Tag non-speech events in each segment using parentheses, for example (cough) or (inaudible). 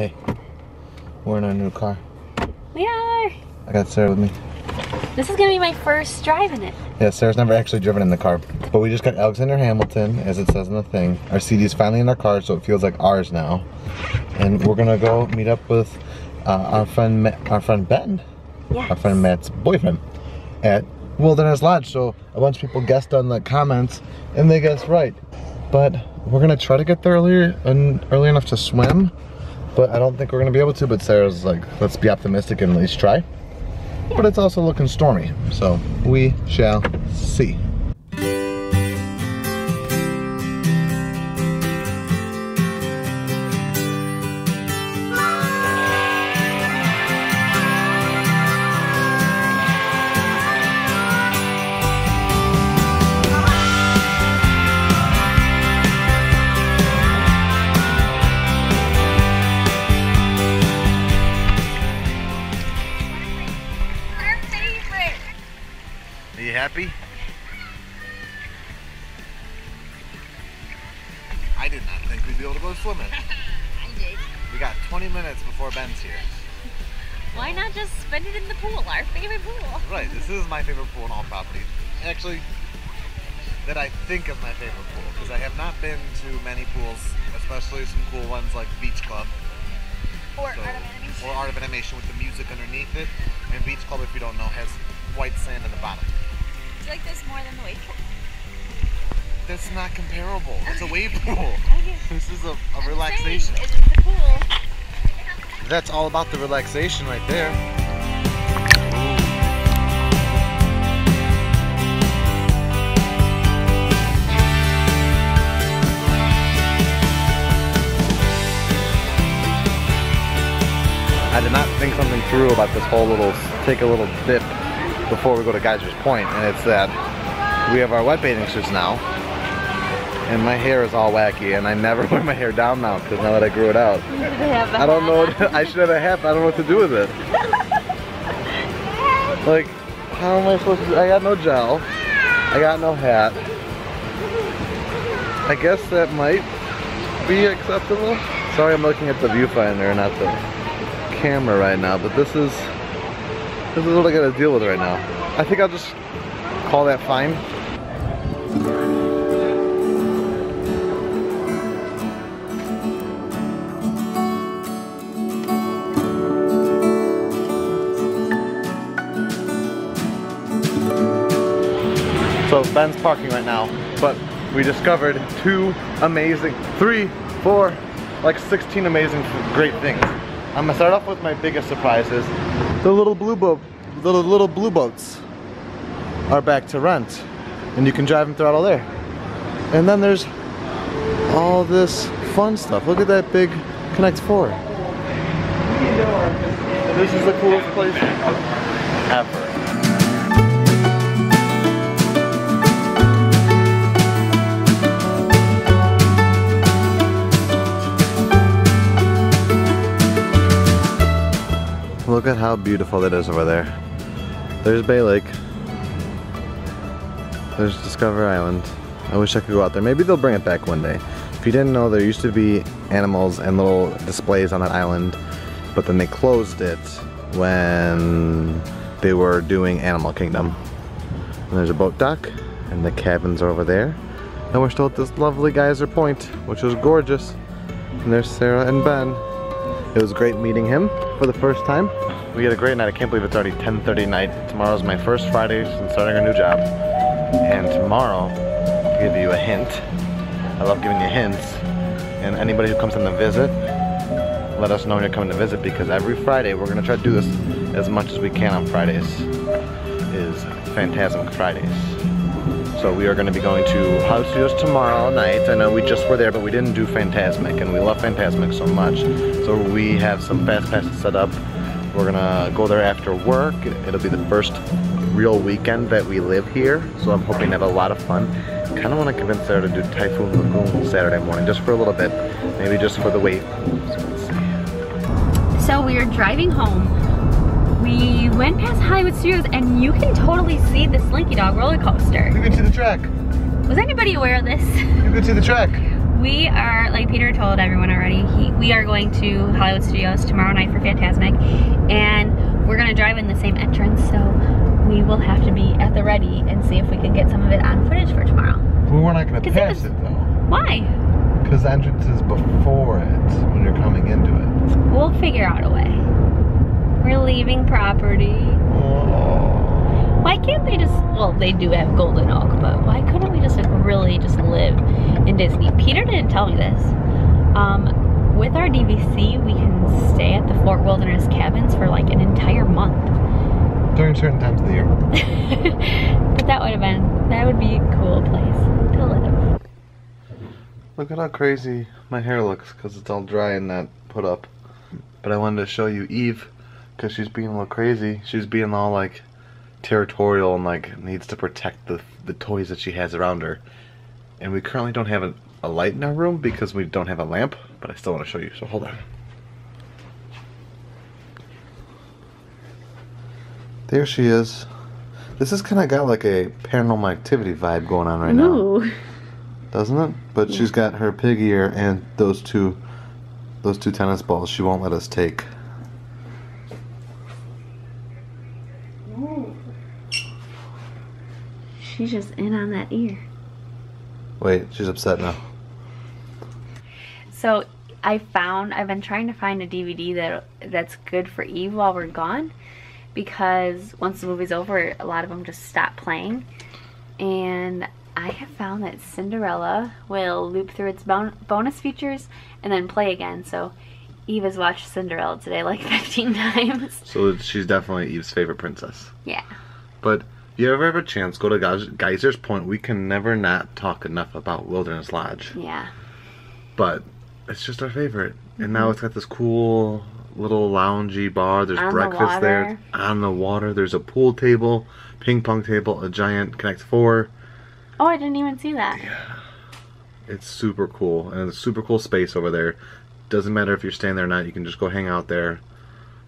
Hey, we're in our new car. We are. I got Sarah with me. This is gonna be my first drive in it. Yeah, Sarah's never actually driven in the car. But we just got Alexander Hamilton, as it says in the thing. Our CD's finally in our car, so it feels like ours now. And we're gonna go meet up with uh, our friend, our friend Ben, Yeah. our friend Matt's boyfriend, at Wilderness Lodge. So a bunch of people guessed on the comments, and they guessed right. But we're gonna try to get there earlier and early enough to swim. But I don't think we're gonna be able to. But Sarah's like, let's be optimistic and at least try. But it's also looking stormy, so we shall see. You happy? I did not think we'd be able to go swimming. (laughs) I did. We got 20 minutes before Ben's here. Why not just spend it in the pool? Our favorite pool. Right, this is my favorite pool in all property. Actually, that I think of my favorite pool, because I have not been to many pools, especially some cool ones like Beach Club. Or So- Art of Animation. Or Art of Animation with the music underneath it. And Beach Club, if you don't know, has white sand in the bottom. Do you like this more than the wave pool? That's not comparable. It's a wave pool. (laughs) Okay. This is a, a I'm relaxation. saying, It is the pool. That's all about the relaxation right there. I did not think something through about this whole little take a little dip before we go to Geyser's Point, and it's that we have our wet bathing suits now, and my hair is all wacky, and I never (laughs) wear my hair down now because now that I grew it out, (laughs) I don't know. (laughs) I should have a hat. but I don't know what to do with it. Like, how am I supposed to? I got no gel. I got no hat. I guess that might be acceptable. Sorry, I'm looking at the viewfinder, not the camera right now. But this is this is what I got to deal with right now. I think I'll just call that fine. So Ben's parking right now, but we discovered two amazing, three, four, like 16 amazing, great things. I'm gonna start off with my biggest surprises. The little blue boat, the little blue boats are back to rent, and you can drive them throughout all there. And then there's all this fun stuff. Look at that big Connect Four. This is the coolest place ever. Look at how beautiful it is over there. There's Bay Lake. There's Discovery Island. I wish I could go out there. Maybe they'll bring it back one day. If you didn't know, there used to be animals and little displays on that island, but then they closed it when they were doing Animal Kingdom. And there's a boat dock, and the cabins are over there. And we're still at this lovely Geyser Point, which is gorgeous. And there's Sarah and Ben. It was great meeting him for the first time. We had a great night. I can't believe it's already 10:30 night. Tomorrow's my first Friday since starting a new job. And tomorrow, to give you a hint, I love giving you hints. And anybody who comes in to visit, let us know when you're coming to visit because every Friday we're gonna try to do this as much as we can on Fridays. Is Fantasmic Fridays. So we are going to be going to Hollywood Studios tomorrow night. I know we just were there, but we didn't do Fantasmic, and we love Fantasmic so much. So we have some fast passes set up. We're gonna go there after work. It'll be the first real weekend that we live here, so I'm hoping to have a lot of fun. Kind of want to convince Sarah to do Typhoon Lagoon Saturday morning, just for a little bit, maybe just for the wait. So let's see. So we are driving home. We went past Hollywood Studios and you can totally see the Slinky Dog roller coaster. You can see the track. Was anybody aware of this? You can see the track. we are, like Peter told everyone already, he, we are going to Hollywood Studios tomorrow night for Fantasmic, and we're gonna drive in the same entrance, so we will have to be at the ready and see if we can get some of it on footage for tomorrow. Well, we're not gonna 'Cause it pass was- it though. Why? Because the entrance is before it when you're coming into it. We'll figure out a way. We're leaving property. Oh. Why can't they just, well, they do have Golden Oak, but why couldn't we just like really just live in Disney? Peter didn't tell me this. Um, with our DVC, we can stay at the Fort Wilderness Cabins for like an entire month. During certain times of the year. (laughs) but that would have been, that would be a cool place to live. Look at how crazy my hair looks because it's all dry and not put up. But I wanted to show you Eve because she's being a little crazy. She's being all like territorial and like needs to protect the the toys that she has around her. And we currently don't have a, a light in our room because we don't have a lamp. But I still want to show you. So hold on. There she is. This has kind of got like a paranormal activity vibe going on right now doesn't it? But she's got her pig ear and those two those two tennis balls she won't let us take. She's just in on that ear. Wait, she's upset now. So I found I've been trying to find a DVD that that's good for Eve while we're gone because once the movie's over, a lot of them just stop playing. And I have found that Cinderella will loop through its bon- bonus features and then play again. So Eve has watched Cinderella today like (laughs) 15 times. So she's definitely Eve's favorite princess. Yeah. But if you ever have a chance, go to Geyser's Point. We can never not talk enough about Wilderness Lodge. Yeah. But it's just our favorite. And now it's got this cool little loungy bar. There's On the breakfast there on the water. There's a pool table, ping pong table, a giant Connect Four. Oh, I didn't even see that. Yeah. It's super cool, and it's a super cool space over there. Doesn't matter if you're staying there or not. You can just go hang out there.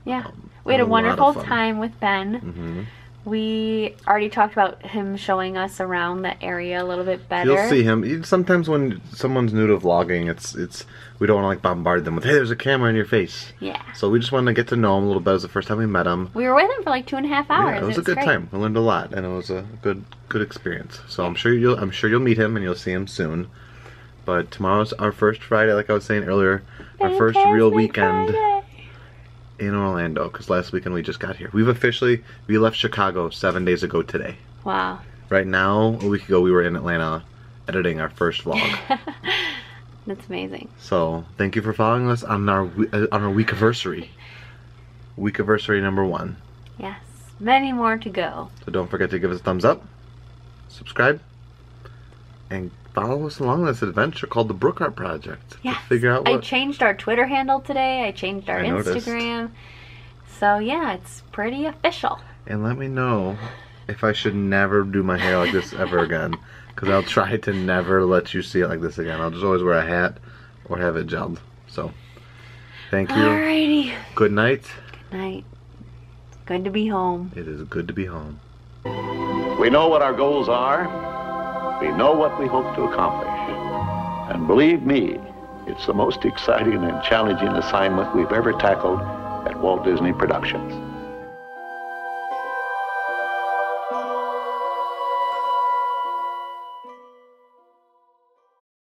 Yeah. We had a wonderful time with Ben. hmm We already talked about him showing us around the area a little bit better. You'll see him. Sometimes when someone's new to vlogging, it's it's we don't want to like bombard them with hey, there's a camera in your face. Yeah. So we just wanted to get to know him a little bit. It was the first time we met him. We were with him for like two and a half hours. Yeah, it was a good great. time. We learned a lot, and it was a good good experience. So I'm sure you'll I'm sure you'll meet him and you'll see him soon. But tomorrow's our first Friday, like I was saying earlier, our first real weekend Friday. In Orlando. Because last weekend we just got here. We've officially we left Chicago seven days ago today. Wow. Right now, a week ago, we were in Atlanta editing our first vlog. (laughs) That's amazing. so thank you for following us on our uh, on our week anniversary. Week anniversary number one. Yes. Many more to go. So don't forget to give us a thumbs up, subscribe, and follow us along this adventure called the Brookhart Project. Yeah. Figure out What... I changed our Twitter handle today. I changed our I noticed. Instagram. So yeah, it's pretty official. and let me know if I should never do my hair like this ever again. Because I'll try to never let you see it like this again. I'll just always wear a hat or have it gelled. So, thank you. Alrighty. Good night. Good night. Good to be home. It is good to be home. We know what our goals are. We know what we hope to accomplish. And believe me, it's the most exciting and challenging assignment we've ever tackled at Walt Disney Productions.